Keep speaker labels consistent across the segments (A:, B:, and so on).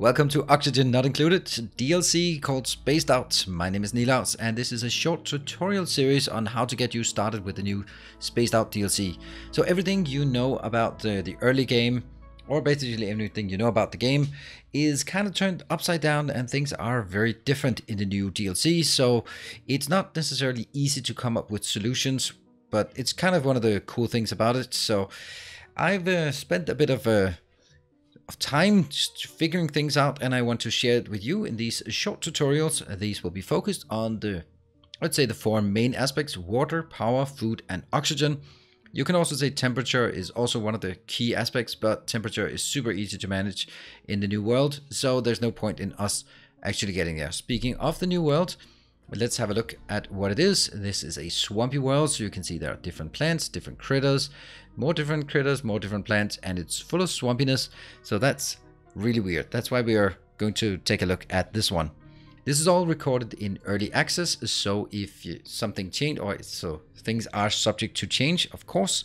A: Welcome to Oxygen Not Included, DLC called Spaced Out. My name is Nilaus, and this is a short tutorial series on how to get you started with the new Spaced Out DLC. So everything you know about the, the early game, or basically everything you know about the game, is kind of turned upside down and things are very different in the new DLC. So it's not necessarily easy to come up with solutions, but it's kind of one of the cool things about it. So I've uh, spent a bit of a of time just figuring things out and I want to share it with you in these short tutorials. Uh, these will be focused on the, let's say the four main aspects, water, power, food and oxygen. You can also say temperature is also one of the key aspects, but temperature is super easy to manage in the new world. So there's no point in us actually getting there. Speaking of the new world, let's have a look at what it is. This is a swampy world, so you can see there are different plants, different critters, more different critters, more different plants, and it's full of swampiness. So that's really weird. That's why we are going to take a look at this one. This is all recorded in early access, so if you, something changed, or so things are subject to change, of course.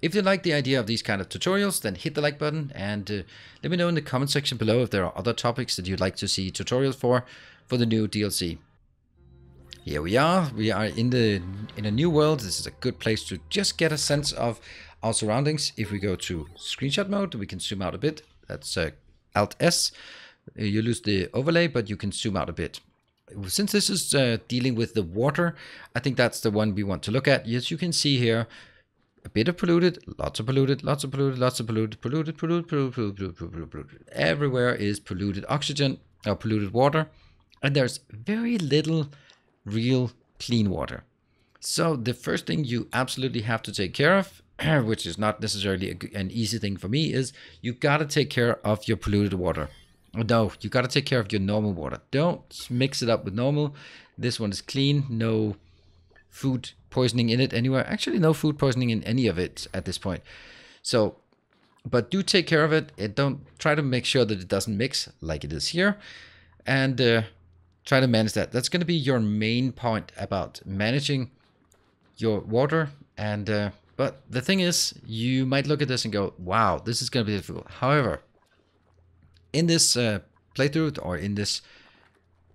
A: If you like the idea of these kind of tutorials, then hit the like button and uh, let me know in the comment section below if there are other topics that you'd like to see tutorials for, for the new DLC. Here we are. We are in the in a new world. This is a good place to just get a sense of our surroundings. If we go to screenshot mode, we can zoom out a bit. That's uh, Alt S. Uh, you lose the overlay, but you can zoom out a bit. Since this is uh, dealing with the water, I think that's the one we want to look at. Yes, you can see here a bit of polluted, lots of polluted, lots of polluted, lots of polluted, polluted, polluted, polluted, polluted, polluted, polluted. Everywhere is polluted oxygen or polluted water, and there's very little real clean water. So the first thing you absolutely have to take care of, which is not necessarily a, an easy thing for me, is you got to take care of your polluted water. No, you got to take care of your normal water. Don't mix it up with normal. This one is clean, no food poisoning in it anywhere. Actually, no food poisoning in any of it at this point. So, but do take care of it. And don't try to make sure that it doesn't mix like it is here. And uh, try to manage that. That's going to be your main point about managing your water. And uh, but the thing is, you might look at this and go, "Wow, this is going to be difficult." However, in this uh, playthrough or in this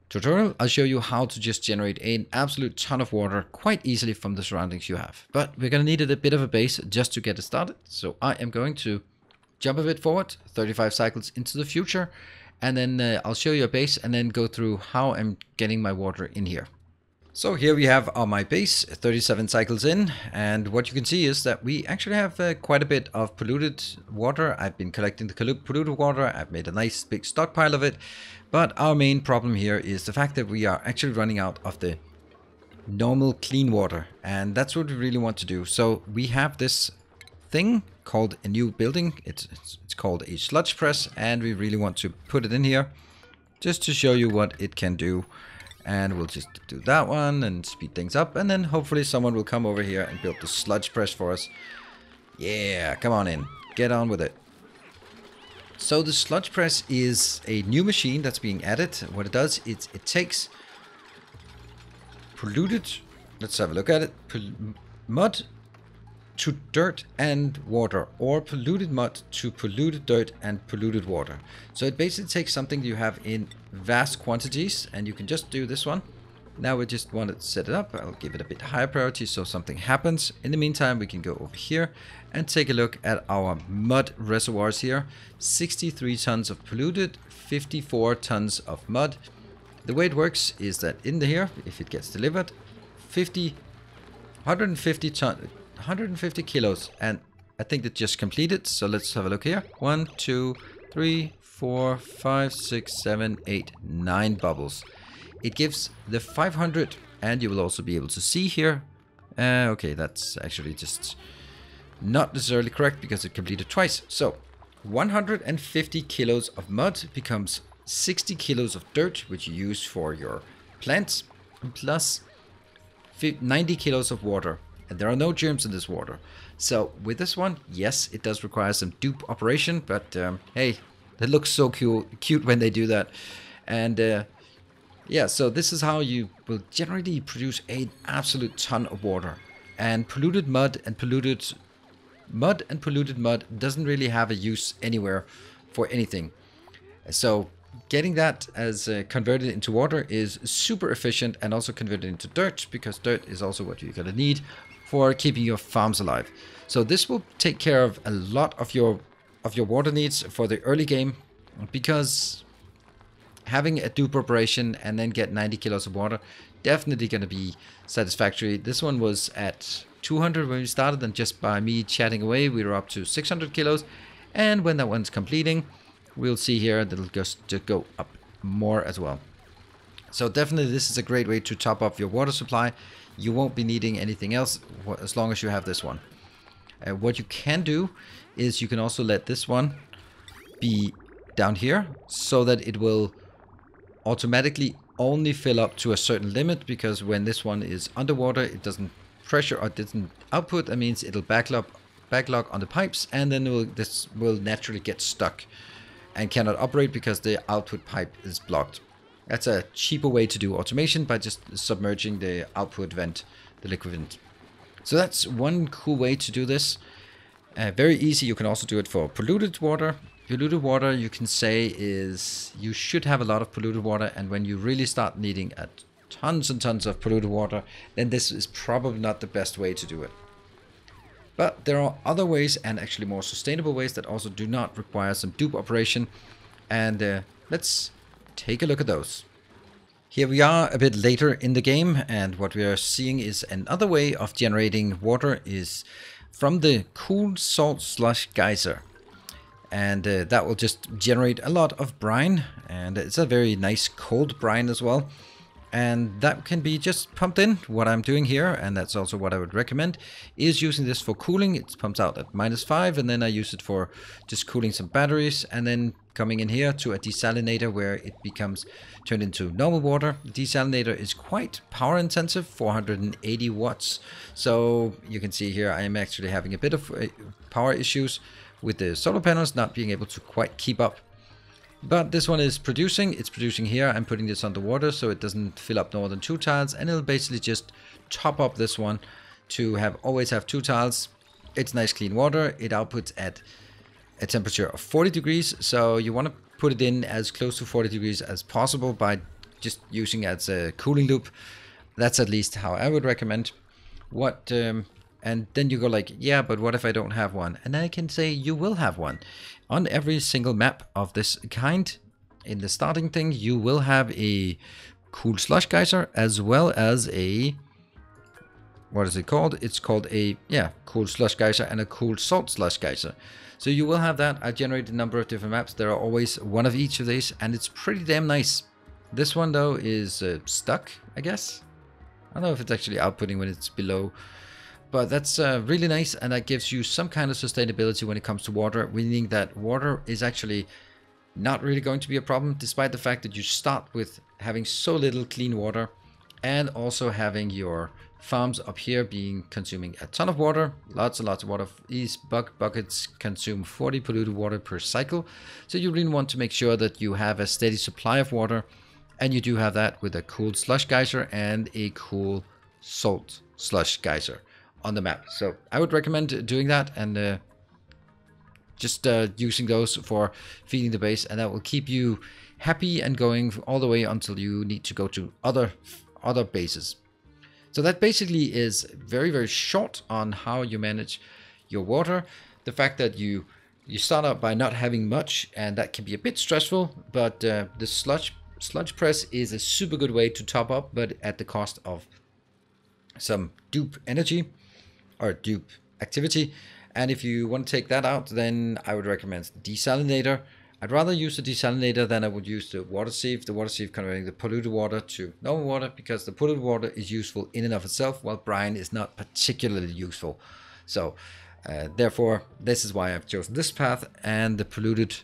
A: tutorial, I'll show you how to just generate an absolute ton of water quite easily from the surroundings you have. But we're going to need a bit of a base just to get it started. So I am going to jump a bit forward, 35 cycles into the future, and then uh, I'll show you a base and then go through how I'm getting my water in here. So here we have on my base, 37 cycles in, and what you can see is that we actually have uh, quite a bit of polluted water. I've been collecting the polluted water, I've made a nice big stockpile of it, but our main problem here is the fact that we are actually running out of the normal clean water, and that's what we really want to do. So we have this thing called a new building. It's, it's, it's called a sludge press and we really want to put it in here just to show you what it can do. And we'll just do that one and speed things up and then hopefully someone will come over here and build the sludge press for us. Yeah, come on in. Get on with it. So the sludge press is a new machine that's being added. What it does is it takes polluted, let's have a look at it, mud to dirt and water or polluted mud to polluted dirt and polluted water. So it basically takes something you have in vast quantities and you can just do this one. Now we just want to set it up. I'll give it a bit higher priority so something happens. In the meantime, we can go over here and take a look at our mud reservoirs here. 63 tons of polluted, 54 tons of mud. The way it works is that in the here, if it gets delivered, 50, 150 tons 150 kilos and I think it just completed. So let's have a look here. One, two, three, four, five, six, seven, eight, nine bubbles. It gives the 500 and you will also be able to see here. Uh, okay, that's actually just not necessarily correct because it completed twice. So 150 kilos of mud becomes 60 kilos of dirt, which you use for your plants, plus 90 kilos of water, and there are no germs in this water. So with this one, yes, it does require some dupe operation, but um, hey, it looks so cute, cute when they do that. And uh, yeah, so this is how you will generally produce an absolute ton of water. And polluted mud and polluted mud and polluted mud doesn't really have a use anywhere for anything. So getting that as uh, converted into water is super efficient and also converted into dirt because dirt is also what you're going to need for keeping your farms alive. So this will take care of a lot of your of your water needs for the early game because having a dupe operation and then get 90 kilos of water definitely going to be satisfactory. This one was at 200 when we started and just by me chatting away we were up to 600 kilos and when that one's completing we'll see here that it'll just to go up more as well. So definitely this is a great way to top up your water supply. You won't be needing anything else as long as you have this one. Uh, what you can do is you can also let this one be down here so that it will automatically only fill up to a certain limit because when this one is underwater it doesn't pressure or doesn't output that means it'll backlog backlog on the pipes and then will, this will naturally get stuck and cannot operate because the output pipe is blocked. That's a cheaper way to do automation by just submerging the output vent, the liquid vent. So that's one cool way to do this. Uh, very easy. You can also do it for polluted water. Polluted water, you can say, is you should have a lot of polluted water, and when you really start needing a tons and tons of polluted water, then this is probably not the best way to do it. But there are other ways and actually more sustainable ways that also do not require some dupe operation. And uh, let's take a look at those. Here we are a bit later in the game and what we are seeing is another way of generating water is from the cool salt slush geyser. And uh, that will just generate a lot of brine and it's a very nice cold brine as well and that can be just pumped in. What I'm doing here and that's also what I would recommend is using this for cooling. It pumps out at minus 5 and then I use it for just cooling some batteries and then coming in here to a desalinator where it becomes turned into normal water. The desalinator is quite power intensive 480 watts. So you can see here I am actually having a bit of uh, power issues with the solar panels not being able to quite keep up but this one is producing, it's producing here. I'm putting this underwater so it doesn't fill up more than two tiles and it'll basically just top up this one to have always have two tiles. It's nice clean water. It outputs at a temperature of 40 degrees. So you want to put it in as close to 40 degrees as possible by just using it as a cooling loop. That's at least how I would recommend. What um, and then you go like, yeah, but what if I don't have one? And then I can say you will have one. On every single map of this kind, in the starting thing, you will have a cool slush geyser as well as a what is it called? It's called a yeah, cool slush geyser and a cool salt slush geyser. So you will have that. I generated a number of different maps. There are always one of each of these, and it's pretty damn nice. This one though is uh, stuck, I guess. I don't know if it's actually outputting when it's below but that's uh, really nice and that gives you some kind of sustainability when it comes to water, meaning that water is actually not really going to be a problem despite the fact that you start with having so little clean water and also having your farms up here being consuming a ton of water. Lots and lots of water these bog buckets consume 40 polluted water per cycle. So you really want to make sure that you have a steady supply of water and you do have that with a cool slush geyser and a cool salt slush geyser on the map. So I would recommend doing that and uh, just uh, using those for feeding the base and that will keep you happy and going all the way until you need to go to other other bases. So that basically is very very short on how you manage your water. The fact that you you start out by not having much and that can be a bit stressful but uh, the sludge sludge press is a super good way to top up but at the cost of some dupe energy or dupe activity. And if you want to take that out, then I would recommend desalinator. I'd rather use the desalinator than I would use the water sieve. The water sieve converting the polluted water to normal water because the polluted water is useful in and of itself, while brine is not particularly useful. So, uh, therefore, this is why I've chosen this path, and the polluted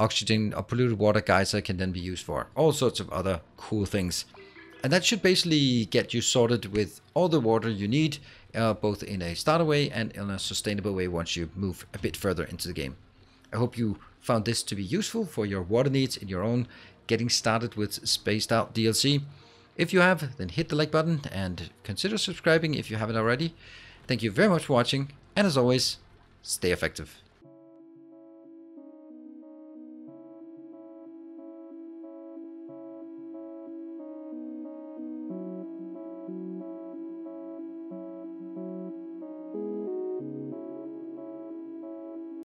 A: oxygen or polluted water geyser can then be used for all sorts of other cool things. And that should basically get you sorted with all the water you need uh, both in a starter way and in a sustainable way once you move a bit further into the game. I hope you found this to be useful for your water needs in your own getting started with Spaced Out DLC. If you have, then hit the like button and consider subscribing if you haven't already. Thank you very much for watching, and as always, stay effective.